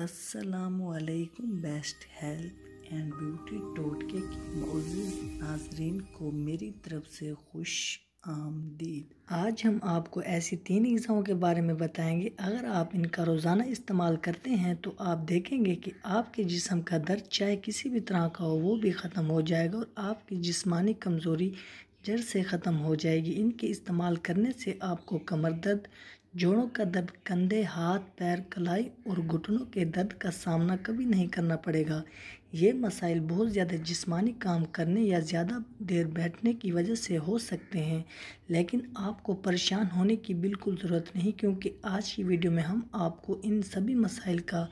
असलकुम best health and beauty टोटके की मोजिज़ नाजरीन को मेरी तरफ़ से खुश आमदीद। आज हम आपको ऐसी तीन गज़ाओं के बारे में बताएँगे। अगर आप इनका रोज़ाना इस्तेमाल करते हैं तो आप देखेंगे कि आपके जिस्म का दर्द चाहे किसी भी तरह का हो, वो भी ख़त्म हो जाएगा और आपकी जिस्मानी कमज़ोरी जड़ से ख़त्म हो जाएगी। इनके इस्तेमाल करने से आपको कमर दर्द जोड़ों का दर्द कंधे, हाथ, पैर, कलाई और घुटनों के दर्द का सामना कभी नहीं करना पड़ेगा। ये मसाइल बहुत ज़्यादा जिस्मानी काम करने या ज़्यादा देर बैठने की वजह से हो सकते हैं, लेकिन आपको परेशान होने की बिल्कुल ज़रूरत नहीं क्योंकि आज की वीडियो में हम आपको इन सभी मसाइल का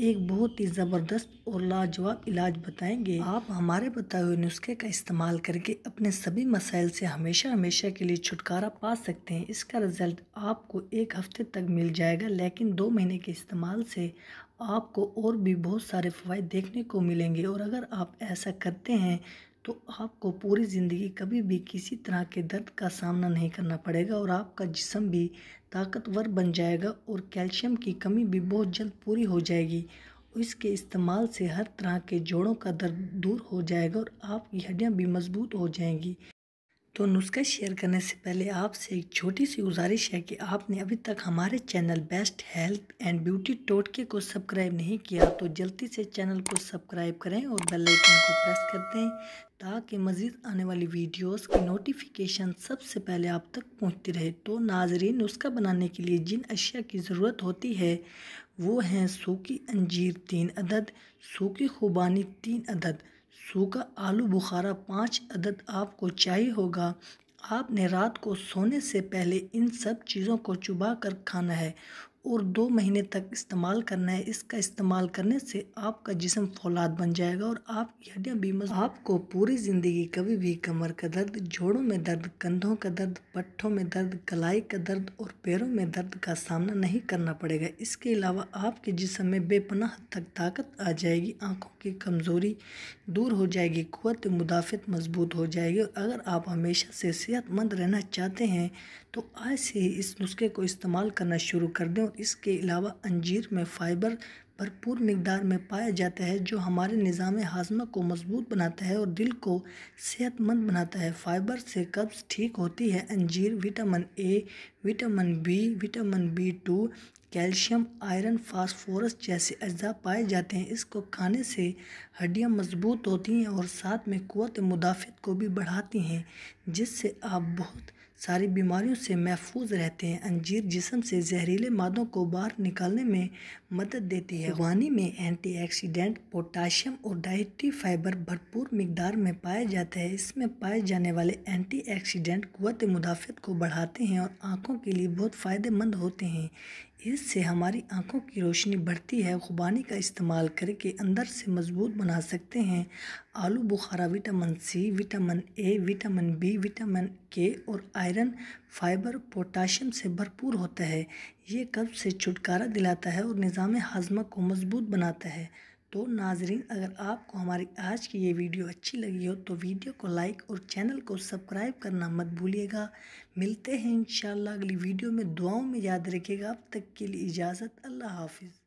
एक बहुत ही ज़बरदस्त और लाजवाब इलाज बताएँगे। आप हमारे बताए हुए नुस्खे का इस्तेमाल करके अपने सभी मसाइल से हमेशा हमेशा के लिए छुटकारा पा सकते हैं। इसका रिज़ल्ट आपको एक हफ़्ते तक मिल जाएगा, लेकिन दो महीने के इस्तेमाल से आपको और भी बहुत सारे फ़वाद देखने को मिलेंगे। और अगर आप ऐसा करते हैं तो आपको पूरी ज़िंदगी कभी भी किसी तरह के दर्द का सामना नहीं करना पड़ेगा और आपका जिसम भी ताकतवर बन जाएगा और कैल्शियम की कमी भी बहुत जल्द पूरी हो जाएगी। इसके इस्तेमाल से हर तरह के जोड़ों का दर्द दूर हो जाएगा और आपकी हड्डियाँ भी मज़बूत हो जाएँगी। तो नुस्खा शेयर करने से पहले आपसे एक छोटी सी गुजारिश है कि आपने अभी तक हमारे channel best health and beauty टोटके को सब्सक्राइब नहीं किया तो जल्दी से चैनल को सब्सक्राइब करें और बेल आइकन को प्रेस कर दें ताकि मज़ीद आने वाली वीडियोस की नोटिफिकेशन सबसे पहले आप तक पहुँचती रहे। तो नाजरीन, नुस्खा बनाने के लिए जिन अशिया की ज़रूरत होती है, वो हैं सूखी अंजीर तीन अदद, सूखी खुबानी तीन अदद। सूखा आलू बुखारा पाँच अदद आपको चाहिए होगा। आपने रात को सोने से पहले इन सब चीज़ों को चुबा कर खाना है। और दो महीने तक इस्तेमाल करना है। इसका इस्तेमाल करने से आपका जिसम फौलाद बन जाएगा और आपकी हड्डियाँ भी मज आपको पूरी ज़िंदगी कभी भी कमर का दर्द, जोड़ों में दर्द, कंधों का दर्द, पट्ठों में दर्द, कलाई का दर्द और पैरों में दर्द का सामना नहीं करना पड़ेगा। इसके अलावा आपके जिसम में बेपनाह तक ताकत आ जाएगी, आँखों की कमज़ोरी दूर हो जाएगी, क़वत मुदाफ़त मज़बूत हो जाएगी और अगर आप हमेशा से सेहतमंद रहना चाहते हैं तो आज से ही इस नुस्खे को इस्तेमाल करना शुरू कर दें और इसके अलावा अंजीर में फ़ाइबर भरपूर मकदार में पाया जाता है, जो हमारे निज़ाम हाजमा को मज़बूत बनाता है और दिल को सेहतमंद बनाता है। फ़ाइबर से कब्ज़ ठीक होती है। अंजीर, vitamin A vitamin B vitamin B two, calcium, iron, phosphorus जैसे अज्जा पाए जाते हैं। इसको खाने से हड्डियाँ मज़बूत होती हैं और साथ में क़वत मुदाफ़त को भी बढ़ाती हैं, जिससे आप बहुत सारी बीमारियों से महफूज रहते हैं। अंजीर जिसम से जहरीले मादों को बाहर निकालने में मदद देती है। वानी में एंटीऑक्सीडेंट, पोटाशियम और डाइटरी फाइबर भरपूर मकदार में पाया जाता है। इसमें पाए जाने वाले एंटीऑक्सीडेंट क़वत मुदाफ़त को बढ़ाते हैं और आँखों के लिए बहुत फ़ायदेमंद होते हैं। इससे हमारी आँखों की रोशनी बढ़ती है, खुबानी का इस्तेमाल करके अंदर से मज़बूत बना सकते हैं। आलू, बुखारा, vitamin C, vitamin A, vitamin B, vitamin K और आयरन, फाइबर, पोटाशियम से भरपूर होता है। ये कब्ज से छुटकारा दिलाता है और निज़ाम हाजमा को मज़बूत बनाता है। तो नाजरीन, अगर आपको हमारी आज की ये वीडियो अच्छी लगी हो तो वीडियो को लाइक और चैनल को सब्सक्राइब करना मत भूलिएगा। मिलते हैं इन अगली वीडियो में। दुआओं में याद रखिएगा। अब तक के लिए इजाज़त। अल्लाह हाफिज़।